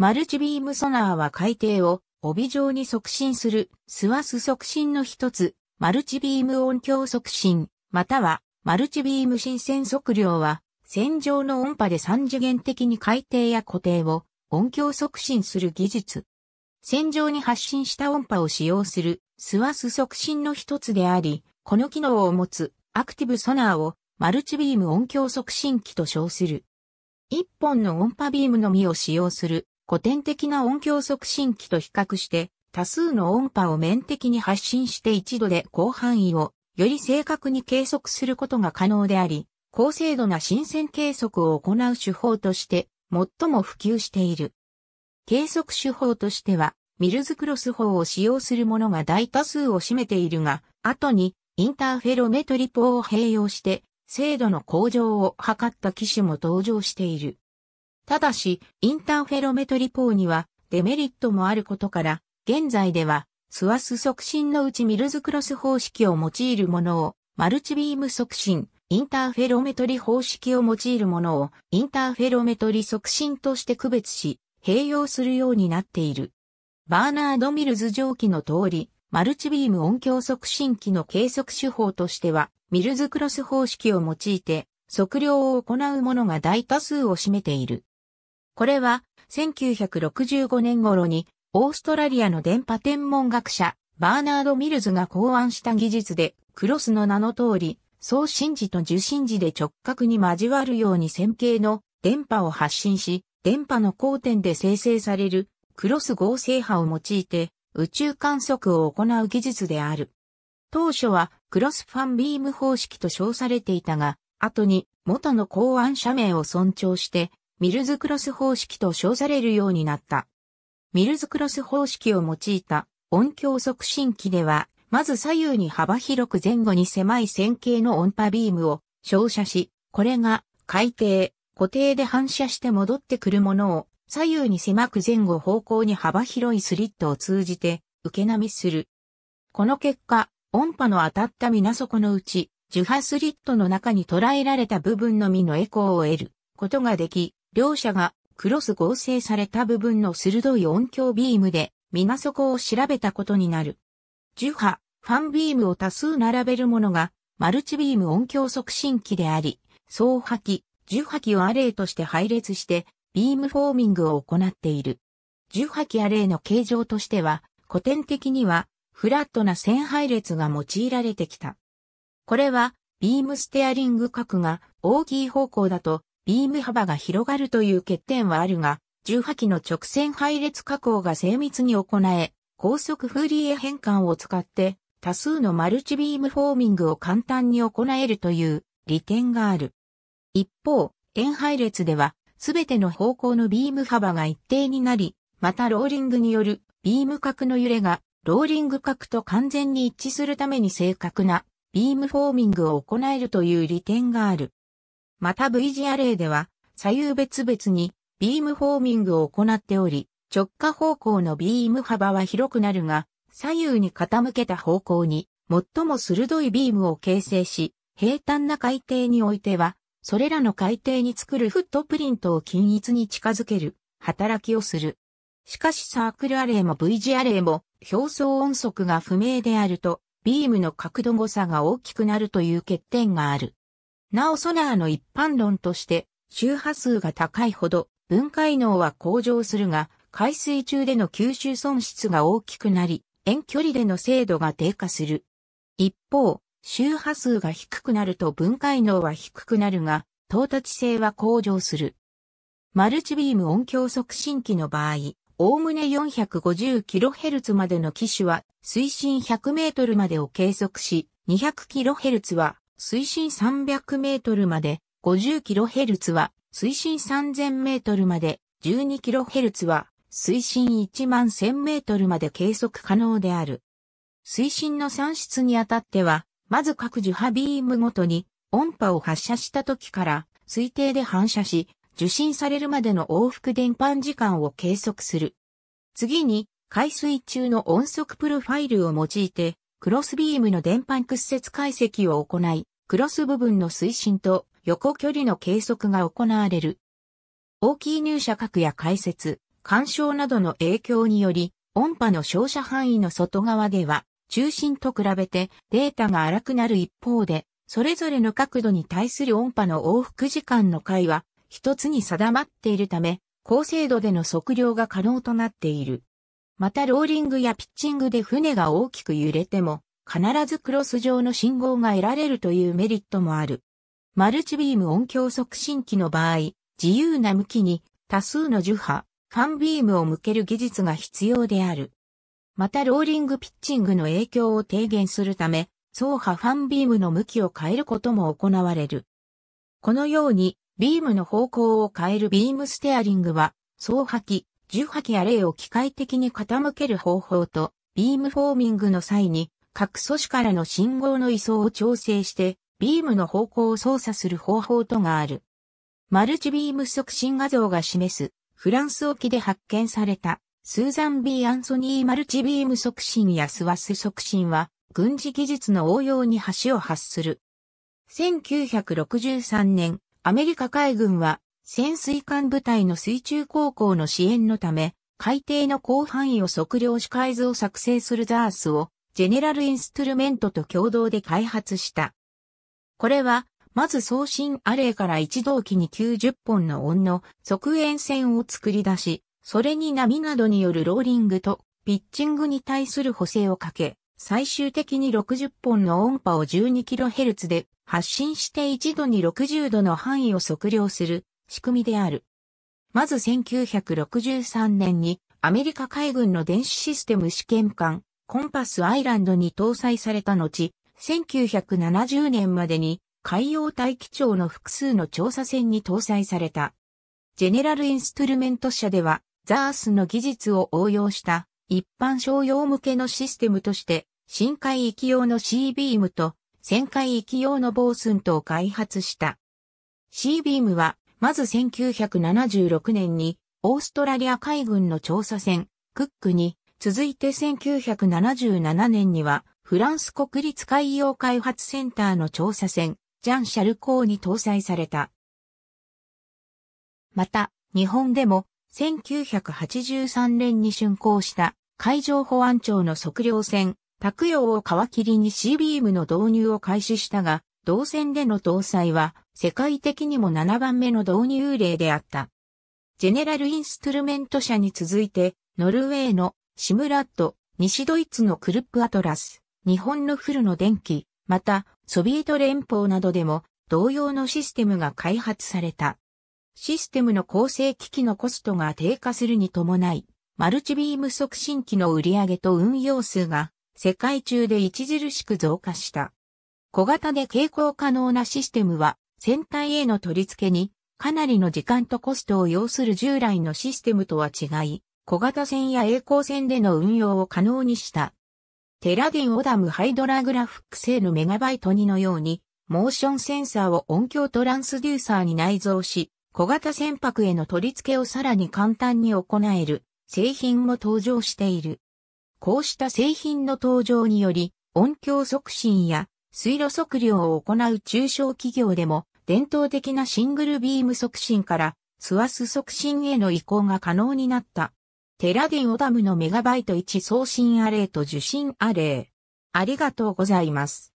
マルチビームソナーは海底を帯状に促進する。スワス促進の一つ、マルチビーム音響促進、またはマルチビーム新鮮測量は、線状の音波で三次元的に海底や固定を音響促進する技術。線状に発信した音波を使用する。スワス促進の一つであり、この機能を持つアクティブソナーをマルチビーム音響促進機と称する。一本の音波ビームのみを使用する。古典的な音響促進機と比較して多数の音波を面的に発信して一度で広範囲をより正確に計測することが可能であり、高精度な新鮮計測を行う手法として最も普及している。計測手法としては、ミルズクロス法を使用するものが大多数を占めているが、後にインターフェロメトリポを併用して精度の向上を図った機種も登場している。ただし、インターフェロメトリポーにはデメリットもあることから、現在ではスワス促進のうちミルズクロス方式を用いるものを、マルチビーム促進、インターフェロメトリ方式を用いるものを、インターフェロメトリ促進として区別し、併用するようになっている。バーナード・ミルズ上記の通り、マルチビーム音響促進機の計測手法としては、ミルズクロス方式を用いて、測量を行うものが大多数を占めている。これは、1965年頃にオーストラリアの電波天文学者、バーナード・ミルズが考案した技術で、クロスの名の通り、送信時と受信時で直角に交わるように線形の電波を発信し、電波の交点で生成されるクロス合成波を用いて宇宙観測を行う技術である。当初はクロスファンビーム方式と称されていたが、後に元の考案者名を尊重してミルズクロス方式と称されるようになった。ミルズクロス方式を用いた音響促進機では、まず左右に幅広く前後に狭い線形の音波ビームを照射し、これが海底、固定で反射して戻ってくるものを左右に狭く前後方向に幅広いスリットを通じて受け波する。この結果、音波の当たった水底のうち、樹波スリットの中に捉えられた部分のみのエコーを得ることができ、両者がクロス合成された部分の鋭い音響ビームで水底を調べたことになる。樹波、ファンビームを多数並べるものがマルチビーム音響促進機であり、総波器、樹波器をアレイとして配列してビームフォーミングを行っている。樹波器アレイの形状としては、古典的にはフラットな線配列が用いられてきた。これはビームステアリング角が大きい方向だとビーム幅が広がるという欠点はあるが、重波器の直線配列加工が精密に行え、高速フーリエ変換を使って多数のマルチビームフォーミングを簡単に行えるという利点がある。一方、円配列では、すべての方向のビーム幅が一定になり、またローリングによるビーム角の揺れがローリング角と完全に一致するために正確なビームフォーミングを行えるという利点がある。また V 字アレイでは左右別々にビームフォーミングを行っており、直下方向のビーム幅は広くなるが、左右に傾けた方向に最も鋭いビームを形成し、平坦な海底においては、それらの海底に作るフットプリントを均一に近づける働きをする。しかしサークルアレイも V 字アレイも表層音速が不明であると、ビームの角度誤差が大きくなるという欠点がある。なおソナーの一般論として、周波数が高いほど分解能は向上するが、海水中での吸収損失が大きくなり、遠距離での精度が低下する。一方、周波数が低くなると分解能は低くなるが、到達性は向上する。マルチビーム音響促進機の場合、おおむね 450kHz までの機種は水深100メートルまでを計測し、200kHz は水深300メートルまで、50kHz は水深3000メートルまで、12kHz は水深1万1000メートルまで計測可能である。水深の算出にあたっては、まず各受波ビームごとに音波を発射した時から推定で反射し、受信されるまでの往復電波時間を計測する。次に、海水中の音速プロファイルを用いて、クロスビームの電波屈折解析を行い、クロス部分の推進と横距離の計測が行われる。大きい入射角や解説、干渉などの影響により、音波の照射範囲の外側では、中心と比べてデータが荒くなる一方で、それぞれの角度に対する音波の往復時間の回は一つに定まっているため、高精度での測量が可能となっている。またローリングやピッチングで船が大きく揺れても、必ずクロス上の信号が得られるというメリットもある。マルチビーム音響促進機の場合、自由な向きに多数の樹波、ファンビームを向ける技術が必要である。またローリングピッチングの影響を低減するため、双波ファンビームの向きを変えることも行われる。このように、ビームの方向を変えるビームステアリングは、双波機、重波機アレイを機械的に傾ける方法と、ビームフォーミングの際に、各素子からの信号の位相を調整して、ビームの方向を操作する方法とがある。マルチビーム促進画像が示すフランス沖で発見されたスーザン・ビー・アンソニー・マルチビーム促進やスワス促進は軍事技術の応用に橋を発する。1963年、アメリカ海軍は潜水艦部隊の水中航行の支援のため、海底の広範囲を測量し海図を作成するザースをジェネラルインストゥルメントと共同で開発した。これはまず送信アレイから一同期に90本の音の側縁線を作り出し、それに波などによるローリングとピッチングに対する補正をかけ、最終的に60本の音波を 12kHz で発信して一度に60度の範囲を測量する仕組みである。まず1963年にアメリカ海軍の電子システム試験艦コンパスアイランドに搭載された後、1970年までに海洋大気庁の複数の調査船に搭載された。ジェネラルインストゥルメント社では、ザースの技術を応用した一般商用向けのシステムとして、深海域用の C ビームと旋海域用のボースントを開発した。C ビームは、まず1976年に、オーストラリア海軍の調査船、クックに、続いて1977年には、フランス国立海洋開発センターの調査船、ジャン・シャルコーに搭載された。また、日本でも、1983年に竣工した海上保安庁の測量船、拓洋を皮切りに C ビームの導入を開始したが、同船での搭載は世界的にも7番目の導入例であった。ジェネラルインストゥルメント社に続いて、ノルウェーのシムラット、西ドイツのクルップアトラス、日本のフルの電気、またソビエト連邦などでも同様のシステムが開発された。システムの構成機器のコストが低下するに伴い、マルチビーム促進機の売上と運用数が世界中で著しく増加した。小型で傾向可能なシステムは船体への取り付けにかなりの時間とコストを要する従来のシステムとは違い、小型船や栄光船での運用を可能にした。テラディンオダムハイドラグラフック製のメガバイト2のように、モーションセンサーを音響トランスデューサーに内蔵し、小型船舶への取り付けをさらに簡単に行える製品も登場している。こうした製品の登場により、音響促進や水路測量を行う中小企業でも、伝統的なシングルビーム促進からスワス促進への移行が可能になった。テラディンオダムのメガバイト1送信アレイと受信アレイ。ありがとうございます。